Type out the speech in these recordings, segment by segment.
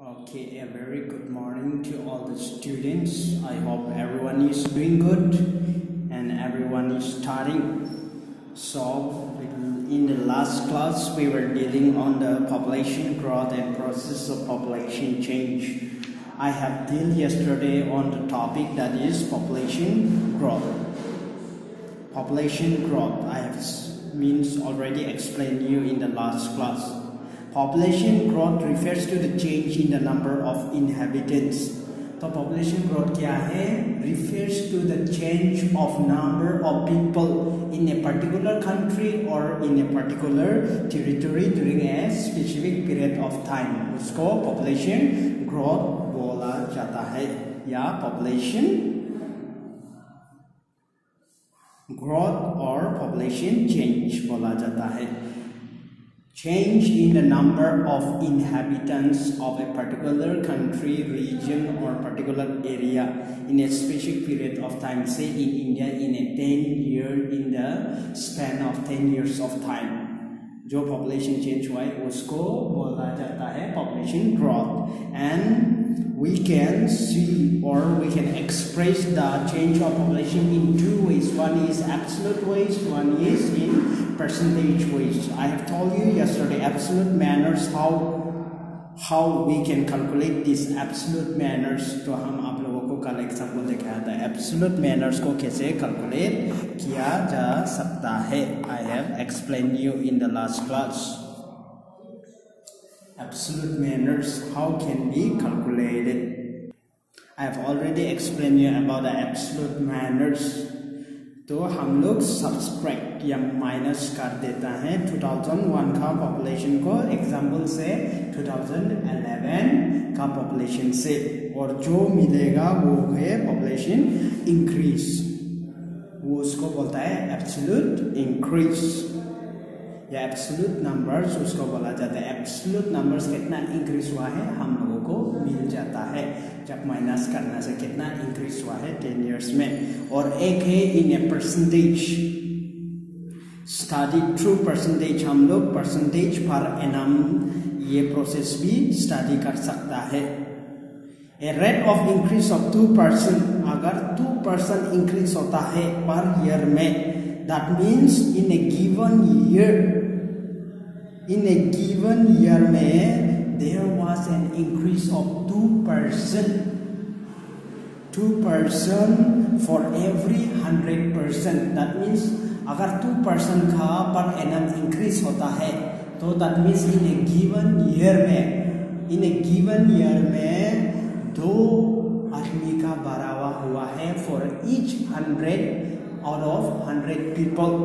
Okay, a very good morning to all the students. I hope everyone is doing good and everyone is studying. So, in the last class, we were dealing on the population growth and process of population change. I have dealt yesterday on the topic that is population growth. Population growth, I have means already explained you in the last class. Population growth refers to the change in the number of inhabitants. तो population growth क्या है refers to the change of number of people in a particular country or in a particular territory during a specific period of time. उसको population growth बोला जाता है या population growth or population change बोला जाता है change in the number of inhabitants of a particular country, region or particular area in a specific period of time, say in India in a 10 year, in the span of 10 years of time. जो population change हुआ है उसको बोला जाता है population growth and we can see or we can express the change of population in two ways one is absolute ways one is in percentage ways i have told you yesterday absolute manners how how we can calculate these absolute manners तो हम आप लोगों को कल example दिखाया था absolute manners को कैसे कैलकुलेट किया जा सकता है I have explain you in the last class absolute manners how can be calculated i have already explained you about the absolute manners तो हम लोग सब्सट्रैक्ट या माइनस कर देता है 2001 का पॉपुलेशन को एग्जांपल से 2011 का पॉपुलेशन से। और जो मिलेगा वो है पॉपुलेशन इंक्रीज वो उसको बोलता है एब्सोल्यूट इंक्रीज या एब्सोल्यूट नंबर्स उसको बोला जाता है। एब्सोल्यूट नंबर्स कितना इंक्रीज हुआ है? हम लोगों को मिल जाता है। जब माइनस करने से कितना इंक्रीज हुआ है टेन इयर्स में। और एक है in a percentage study through percentage हम लोग परसेंटेज पर एनम ये प्रोसेस भी स्टडी कर सकता है। A rate of increase of two percent अगर टू परसेंट इंक्रीज होता है पर ईयर में, that means in a given year, in a given year में there was an increase of two percent 2% for every hundred percent that means, अगर 2% का per annum increase होता है तो that means in a given year में in a given year में दो आदमी का बढ़ावा हुआ है for each 100 out of 100 people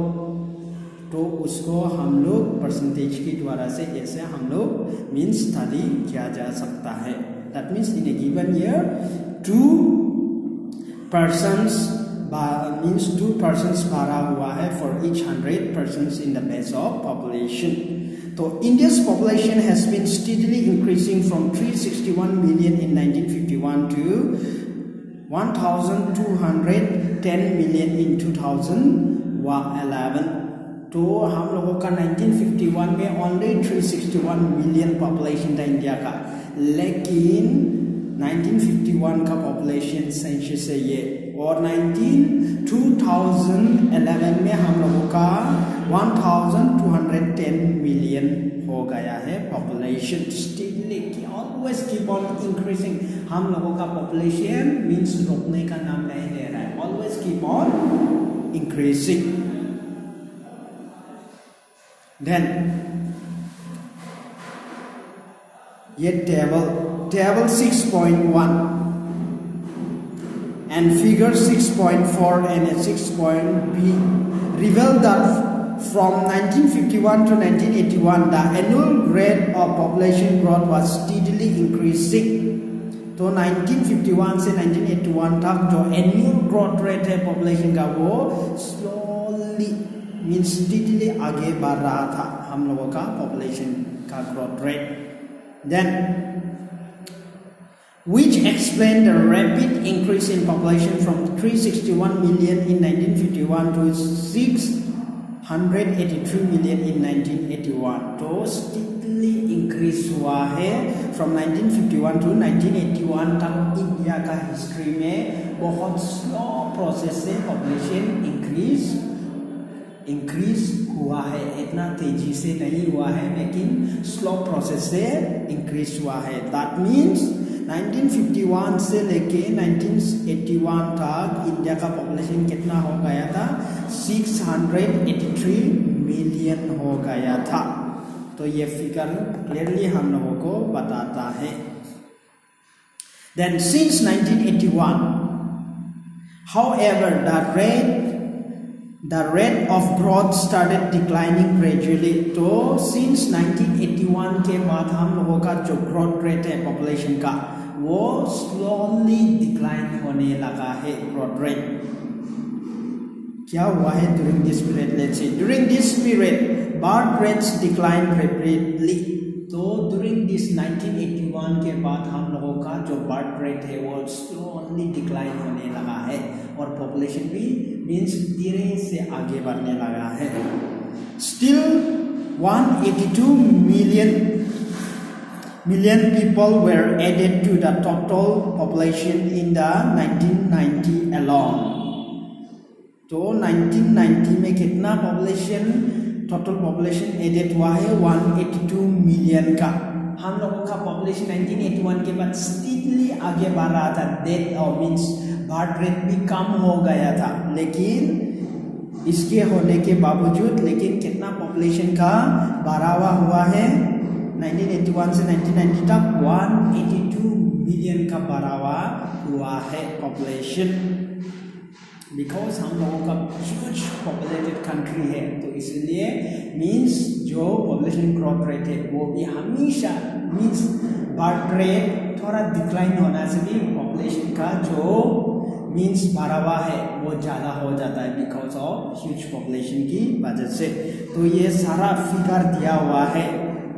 तो उसको हम लोग परसेंटेज के द्वारा से ऐसे हम लोग मीन्स स्टडी किया जा सकता है that means in a given year two persons means two persons भरा हुआ है for each hundred persons in the base of population तो India's population has been steadily increasing from 361 million in 1951 fifty one to 1,210 million in 2011. तो हम लोगों का 1951 में only 361 million population था इंडिया का। लेकिन 1951 का पॉपुलेशन सेंसस है ये। और 19 2011 में हम लोगों का 1210 मिलियन हो गया है population steadily always keep on increasing हम लोगों का पॉपुलेशन मीन्स रोकने का नाम नहीं ले रहा है। Always keep on increasing then ये table table 6.1 and figure 6.4 and 6.b reveal that from 1951 to 1981 the annual rate of population growth was steadily increasing तो 1951 से 1981 तक जो एनुअल ग्रोथ रेट है पॉपुलेशन का वो स्लोली mean steadily आगे बढ़ रहा था हम लोगों का पॉपुलेशन का growth rate then which explain the rapid increase in population from 361 million in 1951 to 683 million in 1981 तो steadily इंक्रीज हुआ है फ्रॉम 1951 टू 1981 तक इंडिया का हिस्ट्री में बहुत स्लो प्रोसेस से पॉपुलेशन इंक्रीज इंक्रीज हुआ है, इतना तेज़ी से नहीं हुआ है, लेकिन स्लो प्रोसेस से इंक्रीज हुआ है। दैट मीन्स 1951 से लेके 1981 तक इंडिया का पॉपुलेशन कितना हो गया था? 683 मिलियन हो गया था। तो ये फिगर क्लियरली हम लोगों को बताता है। Then since 1981 however, the rate the rate of growth started declining gradually तो since 1981 के बाद हम लोगों का जो growth rate है population का वो slowly decline होने लगा है growth rate क्या हुआ है during this period let's say during this period birth rates decline rapidly तो during this 1981 के बाद हम लोगों का जो बर्थ रेट है वो स्लोली डिक्लाइन होने लगा है और पॉपुलेशन भी मीन्स धीरे से आगे बढ़ने लगा है। Still 182 million million people were added to the total population in the 1990 alone. तो 1990 में कितना पॉपुलेशन टोटल पॉपुलेशन एडेड हुआ है? 182 मिलियन का। हम लोगों का पॉपुलेशन 1981 के बाद स्टीटली आगे बढ़ रहा था। डेथ और मीन्स बर्थ रेट भी कम हो गया था, लेकिन इसके होने के बावजूद, लेकिन कितना पॉपुलेशन का बढ़ावा हुआ है? 1981 से 1990 तक 182 मिलियन का बढ़ावा हुआ है पॉपुलेशन बिकॉज़ हम लोगों का ह्यूज पॉपुलेटेड कंट्री है तो इसलिए मीन्स जो पॉपुलेशन ग्रोथ रेट है, वो भी हमेशा मीन्स बर्थ रेट थोड़ा डिक्लाइन होना भी पॉपुलेशन का जो मीन्स बढ़ावा है, वो ज़्यादा हो जाता है बिकॉज़ ऑफ़ ह्यूज पॉपुलेशन की वजह से। तो ये सारा फिगर दिया हुआ है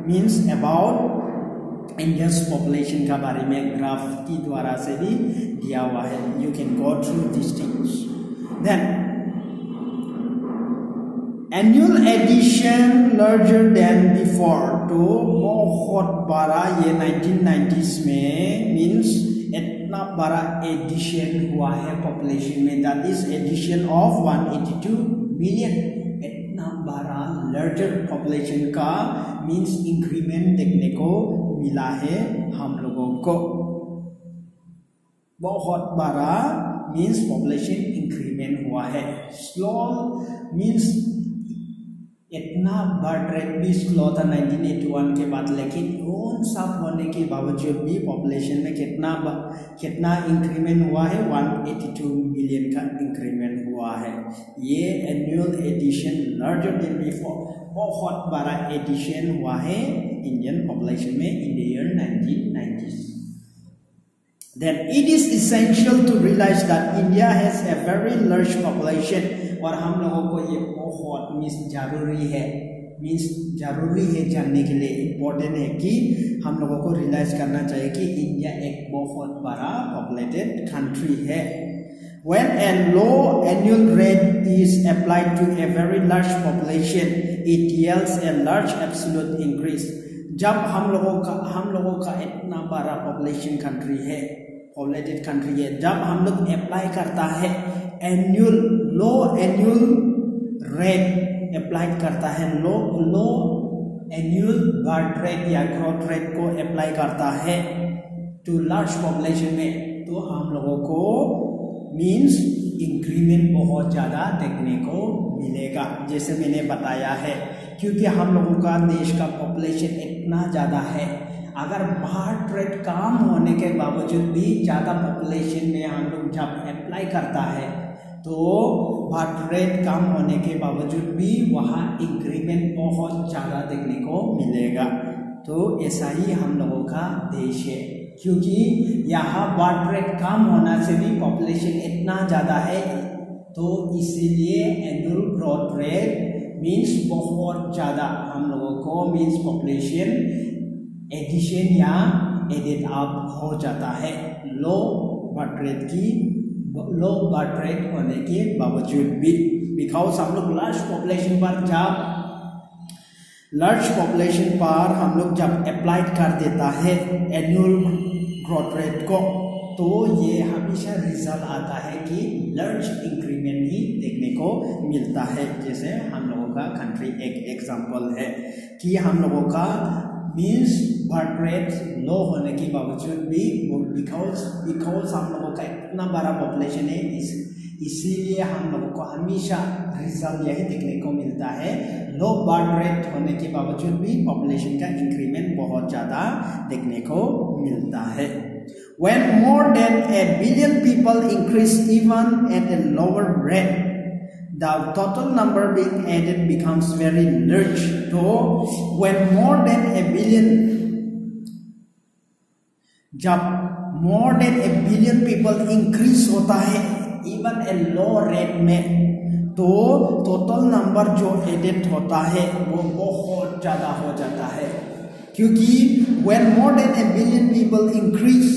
मीन्स अबाउट इंडियंस पॉपुलेशन का बारे में ग्राफ की द्वारा से भी दिया हुआ है। You can go through this things then annual addition larger than before तो बहुत बड़ा ये 1990s में मीन्स इतना बड़ा एडिशन हुआ है पॉपुलेशन में that is addition of 182 million इतना बड़ा लार्जर पॉपुलेशन का मीन्स इंक्रीमेंट देखने को मिला है हम लोगों को। बहुत बड़ा मीन्स पॉपुलेशन इंक्रीमेंट हुआ है। स्लो मीन्स इतना बर्थ रेट भी स्लो था 1981 के बाद, लेकिन उन सब होने के बावजूद भी पॉपुलेशन में कितना कितना इंक्रीमेंट हुआ है? 182 मिलियन का इंक्रीमेंट हुआ है। ये annual addition larger than before बहुत बड़ा एडिशन हुआ है इंडियन पॉपुलेशन में in the year 1990s then it is essential to realize that India has a very large population और हम लोगों को ये बहुत मीन्स ज़रूरी है मीन्स ज़रूरी है जानने के लिए इम्पोर्टेंट है कि हम लोगों को रियलाइज़ करना चाहिए कि इंडिया एक बहुत बड़ा पॉपुलेटेड कंट्री है When a low annual rate is applied to a very large population, it yields a large absolute increase. जब हम लोगों का हम लोगों का इतना बड़ा पॉपुलेशन कंट्री है पॉपुलेटेड कंट्री है। जब हम लोग अप्लाई करता है annual low annual rate apply करता है। Low low annual birth rate या ग्रोथ रेट को अप्लाई करता है टू लार्ज पॉपुलेशन में तो हम लोगों को मीन्स इंक्रीमेंट बहुत ज़्यादा देखने को मिलेगा, जैसे मैंने बताया है। क्योंकि हम लोगों का देश का पॉपुलेशन इतना ज़्यादा है अगर बर्थ रेट काम होने के बावजूद भी ज़्यादा पॉपुलेशन में हम लोग जब अप्लाई करता है तो बर्थ रेट कम होने के बावजूद भी वहाँ इंक्रीमेंट बहुत ज़्यादा देखने को मिलेगा। तो ऐसा ही हम लोगों का देश है। क्योंकि यहाँ बर्थ रेट कम होना से भी पॉपुलेशन इतना ज़्यादा है तो इसीलिए एनुअल ग्रोथ रेट मीन्स बहुत ज़्यादा हम लोगों को मीन्स पॉपुलेशन एडिशन या एडेड अप हो जाता है। लो बर्थ रेट की, लो बर्थ रेट होने के बावजूद भी। बिकॉज़ हम लोग लार्ज पॉपुलेशन पर जब लार्ज पॉपुलेशन पर हम लोग जब अप्लाइड कर देता है एनुअल ग्रोथ रेट को तो ये हमेशा रिज़ल्ट आता है कि लार्ज इंक्रीमेंट ही देखने को मिलता है। जैसे हम लोगों का कंट्री एक एग्जांपल है कि हम लोगों का मीन्स बर्थ रेट लो होने के बावजूद भी बिकॉज़ बिकॉज़ हम लोगों का इतना बड़ा पॉपुलेशन है इस इसीलिए हम लोगों को हमेशा रिज़ल्ट यही देखने को मिलता है लो बर्थ रेट होने के बावजूद भी पॉपुलेशन का इंक्रीमेंट बहुत ज़्यादा देखने को मिलता है When more than a billion people increase even at a lower rate, the total number being added becomes very large. So, when more than a billion, जब more than a billion people increase होता है even a low rate में तो total number जो added होता है वो बहुत ज़्यादा हो जाता है क्योंकि when more than a billion people increase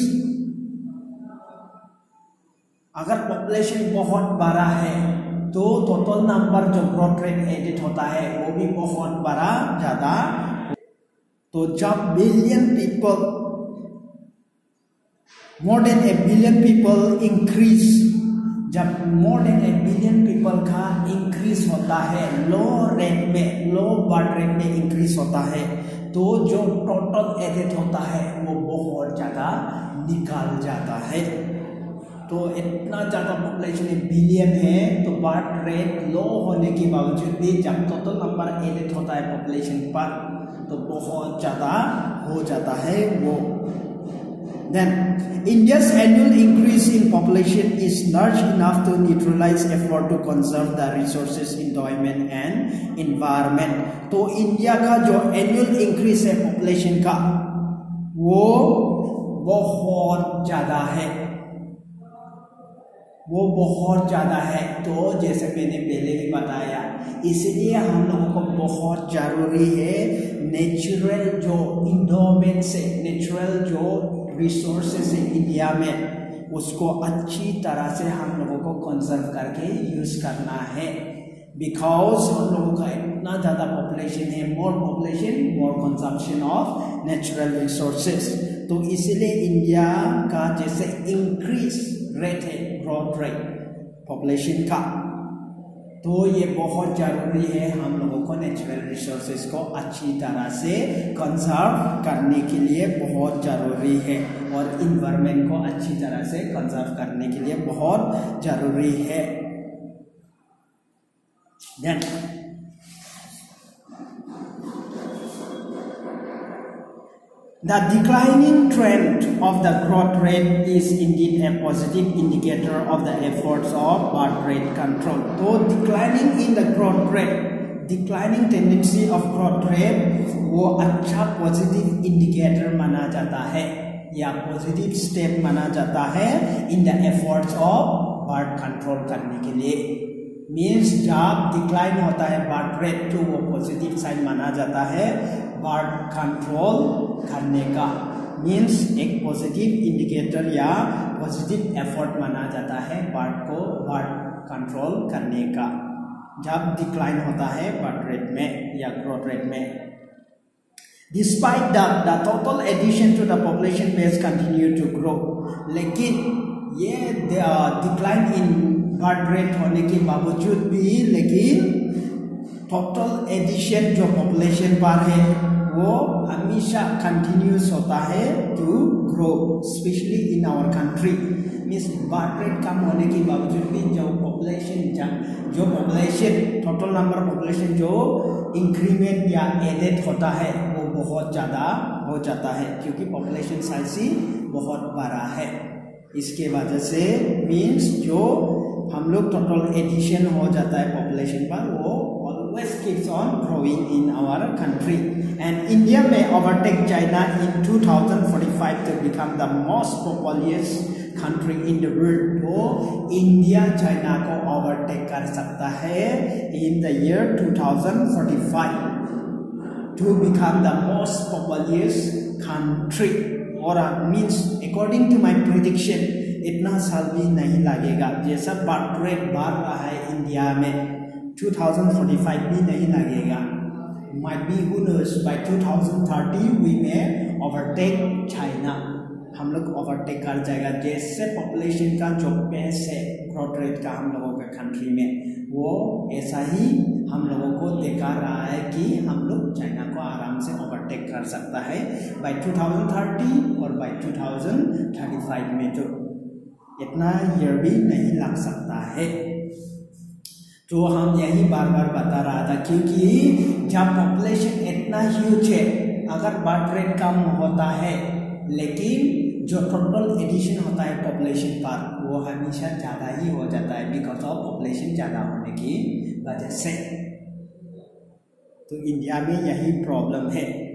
अगर पॉपुलेशन बहुत बड़ा है तो टोटल नंबर जो रेट एडिट होता है, वो भी बहुत बड़ा ज़्यादा। तो जब billion people more than a billion people increase जब more than a billion people का इंक्रीज होता है लो रेट में लो बर्थ रेट में इंक्रीज होता है तो जो टोटल एडिट होता है, वो बहुत ज़्यादा निकाल जाता है। तो इतना ज़्यादा पॉपुलेशन बिलियन है तो बर्थ रेट लो होने के बावजूद भी जब तो, तो नंबर एडिट होता है पॉपुलेशन पर तो बहुत ज़्यादा हो जाता है वो। Then India annual increase in population is large enough to neutralize afford to conserve the resource environment and environment तो इंडिया का जो एनुअल इंक्रीज है पॉपुलेशन का, वो बहुत ज़्यादा है। वो बहुत ज़्यादा है। तो जैसे मैंने पहले भी बताया, इसलिए हम लोगों को बहुत ज़रूरी है नेचुरल जो इन्वायरमेंट से नेचुरल जो रिसोर्सेज है इंडिया में, उसको अच्छी तरह से हम लोगों को कंजर्व करके यूज़ करना है। बिकॉज़ हम लोगों का इतना ज़्यादा पॉपुलेशन है more population more consumption of natural resources तो इसलिए इंडिया का जैसे इंक्रीज रेट है ग्रोथ रेट पॉपुलेशन का। तो ये बहुत ज़रूरी है हम लोगों को नेचुरल रिसोर्सेज को अच्छी तरह से कंजर्व करने के लिए बहुत ज़रूरी है और इन्वायरमेंट को अच्छी तरह से कंजर्व करने के लिए बहुत ज़रूरी है। Then The declining trend of the growth rate is indeed a positive indicator of the efforts of birth rate control. So declining in the growth rate, declining tendency of growth rate वो अच्छा positive indicator माना जाता है या positive step माना जाता है in the efforts of birth control करने के लिए मीन्स जब डिक्लाइन होता है बर्थ रेट तो वो पॉजिटिव साइन माना जाता है बर्थ कंट्रोल करने का मीन्स एक पॉजिटिव इंडिकेटर या पॉजिटिव एफर्ट माना जाता है बर्थ को बर्थ कंट्रोल करने का जब डिक्लाइन होता है बर्थ रेट में या ग्रोथ रेट में despite that, the total addition to the population base continue to grow. लेकिन ये डिक्लाइन इन बर्थ रेट होने के बावजूद भी लेकिन टोटल एडिशन जो पॉपुलेशन पर है, वो हमेशा कंटिन्यूस होता है to grow specially in our country means birth rate कम होने के बावजूद भी जो पॉपुलेशन जो पॉपुलेशन टोटल नंबर पॉपुलेशन जो इंक्रीमेंट या एडेड होता है, वो बहुत ज़्यादा हो जाता है, क्योंकि पॉपुलेशन साइज़ ही बहुत बड़ा है। इसके वजह से मीन्स जो हम लोग टोटल एडिशन हो जाता है पॉपुलेशन पर, वो always keeps on growing in our country and India may overtake China in 2045 to become the most populous country in the world तो इंडिया चाइना को ओवरटेक कर सकता है in the year 2045 to become the most populous country और means according to my prediction इतना साल भी नहीं लगेगा जैसा रेट बढ़ रहा है इंडिया में 2045 भी नहीं लगेगा। माई might be who knows, by 2030 we may overtake China हम लोग ओवरटेक कर जाएगा। जैसे पॉपुलेशन का जो पेस है ग्रोथ रेट का हम लोगों के कंट्री में, वो ऐसा ही हम लोगों को देखा रहा है कि हम लोग चाइना को आराम से ओवरटेक कर सकता है। बाय 2030 और बाय 2035 में जो इतना ईयर भी नहीं लग सकता है। तो हम यही बार बार बता रहा था क्योंकि जब पॉपुलेशन इतना ह्यूज है, अगर बर्थ रेट कम होता है, लेकिन जो टोटल एडिशन होता है पॉपुलेशन पर, वो हमेशा ज़्यादा ही हो जाता है बिकॉज़ ऑफ़ पॉपुलेशन ज़्यादा होने की वजह से। तो इंडिया में यही प्रॉब्लम है।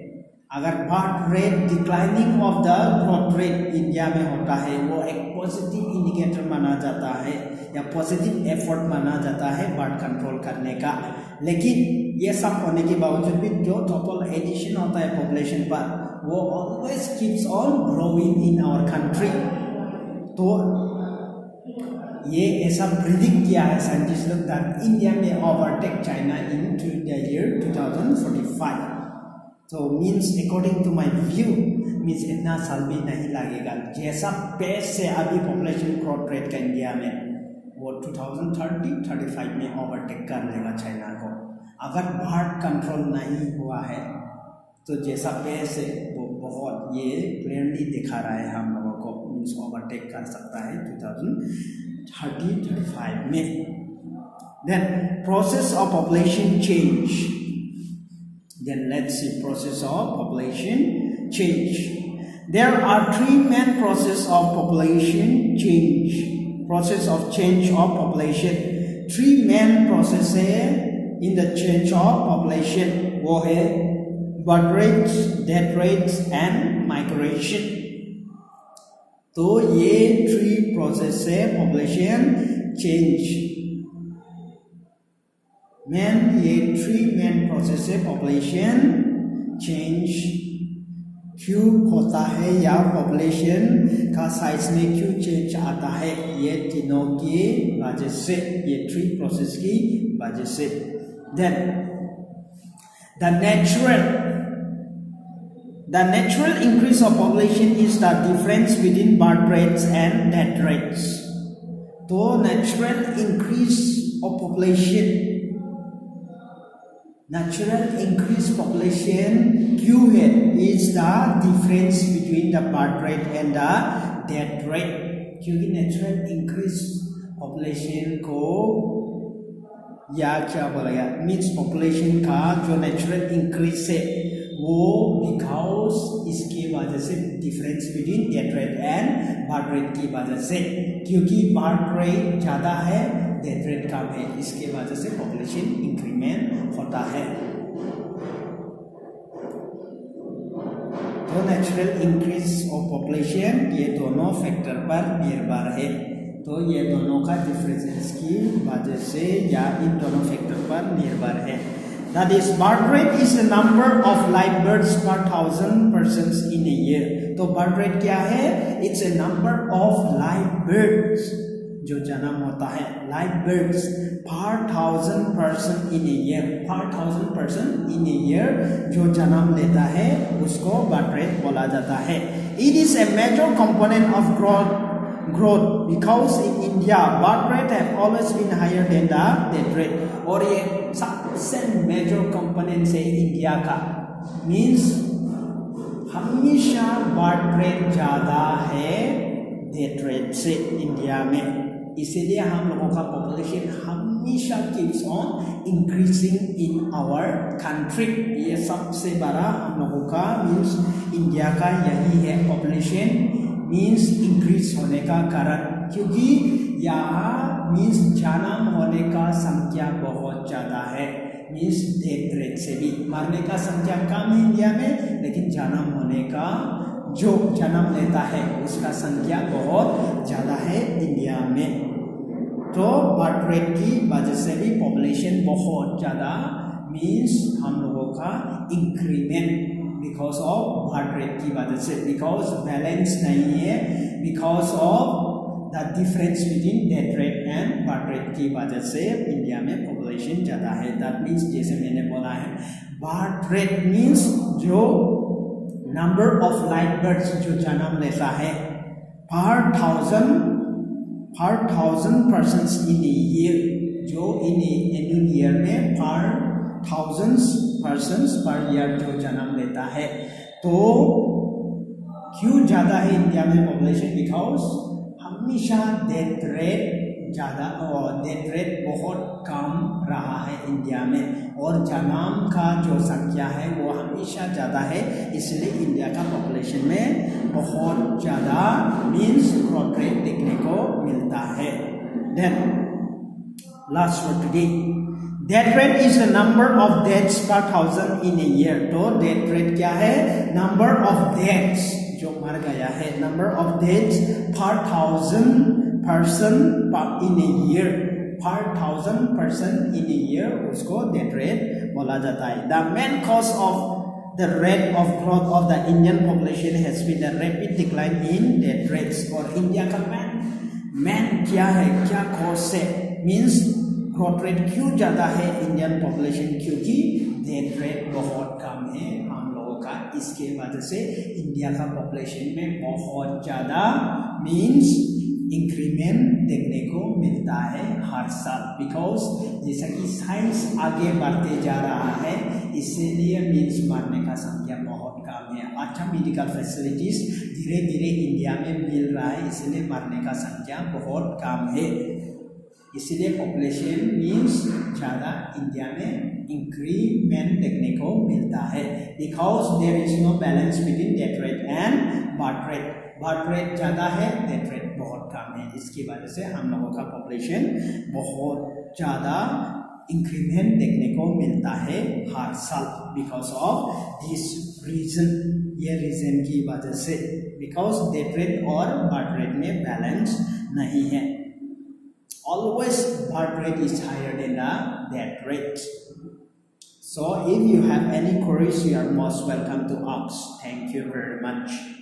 अगर birth rate declining of the growth rate India में होता है, वो एक पॉजिटिव इंडिकेटर माना जाता है, या पॉजिटिव एफर्ट माना जाता है बर्थ कंट्रोल करने का। लेकिन ये सब होने के बावजूद भी जो टोटल एडिशन होता है पॉपुलेशन पर, वो always keeps on growing in our country तो ये ऐसा प्रिडिक्ट किया है साइंटिस्ट लोग दैट इंडिया में overtake China into the year 2045 तो means according to my view means इतना साल भी नहीं लगेगा। जैसा पेस से अभी पॉपुलेशन ग्रोथ रेट का इंडिया में, वो 2030 35 में ओवरटेक कर लेगा चाइना को। अगर बर्ड कंट्रोल नहीं हुआ है तो जैसा पेस है वो बहुत ये क्लियरली दिखा रहा है हम लोगों को मीन्स ओवरटेक कर सकता है two thousand thirty thirty five में। Then process of population change then let's see process of population change there are three main process of population change process of change of population three main process है in the change of population वो है birth rates, death rates and migration. तो ये three process है population change man create three main processes population change क्यों होता है या पॉपुलेशन का साइज़ में क्यों चेंज आता है, ये तीनों की वजह से, ये थ्री प्रोसेस की वजह से। Then the natural the natural increase of population is the difference between birth rates and death rates तो natural increase of population natural increase population Q head is the difference between the birth rate and the death rate. क्योंकि natural increase population को या क्या बोला गया means population का जो natural increase है वो बिकॉज़ इसकी वजह से difference between death rate and birth rate की वजह से क्योंकि बर्थ रेट ज़्यादा है डेथ रेट कम है, इसके वजह से पॉपुलेशन इंक्रीमेंट होता है। तो नेचुरल इंक्रीज ऑफ़ पॉपुलेशन ये दोनों फैक्टर पर निर्भर है। तो ये दोनों का डिफरेंस की वजह से या इन दोनों फैक्टर पर निर्भर है। That is, birth rate is the number of live births per thousand persons in a year. तो birth rate क्या है? It's a number of live births जो जन्म होता है live births per thousand person in a year per thousand person in a year जो जन्म लेता है उसको बर्थ रेट बोला जाता है it is a major component of growth growth, because in India, birth rate have always been higher than the death rate. और ये सबसे मेजर कंपोनेंट है इंडिया का। मीन्स हमेशा बर्थ रेट ज़्यादा है डेथ रेट से इंडिया में। इसीलिए हम लोगों का पॉपुलेशन हमेशा keeps on increasing in our country ये सबसे बड़ा हम लोगों का मीन्स इंडिया का यही है पॉपुलेशन मीन्स इंक्रीज होने का कारण, क्योंकि यहाँ मीन्स जन्म होने का संख्या बहुत ज़्यादा है। मीन्स डेथ रेट से भी। मरने का संख्या कम है इंडिया में, लेकिन जन्म होने का जो जन्म लेता है, उसका संख्या बहुत ज़्यादा है इंडिया में। तो बर्थ रेट की वजह से भी पॉपुलेशन बहुत ज़्यादा मीन्स हम लोगों का increment because of birth rate की वजह से बिकॉज़ बैलेंस नहीं है because of the difference between death rate and birth rate की वजह से इंडिया में पॉपुलेशन ज़्यादा है। दैट मीन्स जैसे मैंने बोला है बर्थ रेट मीन्स जो नंबर ऑफ़ लाइफ बर्ड्स जो जन्म लेता है पर थाउज़ेंड पर थाउज़ेंड पर्सन इन ईयर जो इन एनुअल ईयर में पर थाउजेंड्स पर्सन पर ईयर जो जन्म लेता है तो क्यों ज़्यादा है इंडिया में पॉपुलेशन बिकॉज़ हमेशा डेथ रेट ज़्यादा, और डेथ रेट बहुत कम रहा है इंडिया में, और जन्म का जो संख्या है वो हमेशा ज़्यादा है, इसलिए इंडिया का पॉपुलेशन में बहुत ज़्यादा मीन्स ग्रोथ रेट देखने को मिलता है। Then last for today death rate is the number of deaths per thousand in a year तो डेथ रेट क्या है? नंबर ऑफ़ डेथ्स जो मर गया है. Number of deaths per thousand person in a year per thousand person in a year उसको death rate बोला जाता है. The main cause of the rate of growth of the Indian population has been a rapid decline in death rates. और India का main main क्या है? क्या cause है? मीन्स ग्रोथ रेट क्यों ज़्यादा है? इंडियन पॉपुलेशन क्योंकि डेथ रेट बहुत कम है हम लोगों का। इसके वजह से इंडिया का पॉपुलेशन में बहुत ज़्यादा मीन्स इंक्रीमेंट देखने को मिलता है हर साल बिकॉज़ जैसा कि साइंस आगे बढ़ते जा रहा है, इसीलिए मीन्स मरने का संख्या बहुत कम है। अच्छा मेडिकल फैसिलिटीज़ धीरे धीरे इंडिया में मिल रहा है, इसलिए मरने का संख्या बहुत कम है। इसलिए पॉपुलेशन मीन्स ज़्यादा इंडिया में इंक्रीमेंट देखने को मिलता है। Because there is no balance between death rate and birth rate birth rate ज़्यादा है डेथ रेट बहुत कम है। इसकी वजह से हम लोगों का पॉपुलेशन बहुत ज़्यादा इंक्रीमेंट देखने को मिलता है हर साल। बिकॉज़ ऑफ़ दिस रीजन ये रीजन की वजह से। बिकॉज़ डेथ रेट और बर्थ रेट में बैलेंस नहीं है। Always birth rate is higher than the death rate. So if you have any queries, you are most welcome to ask. Thank you very much.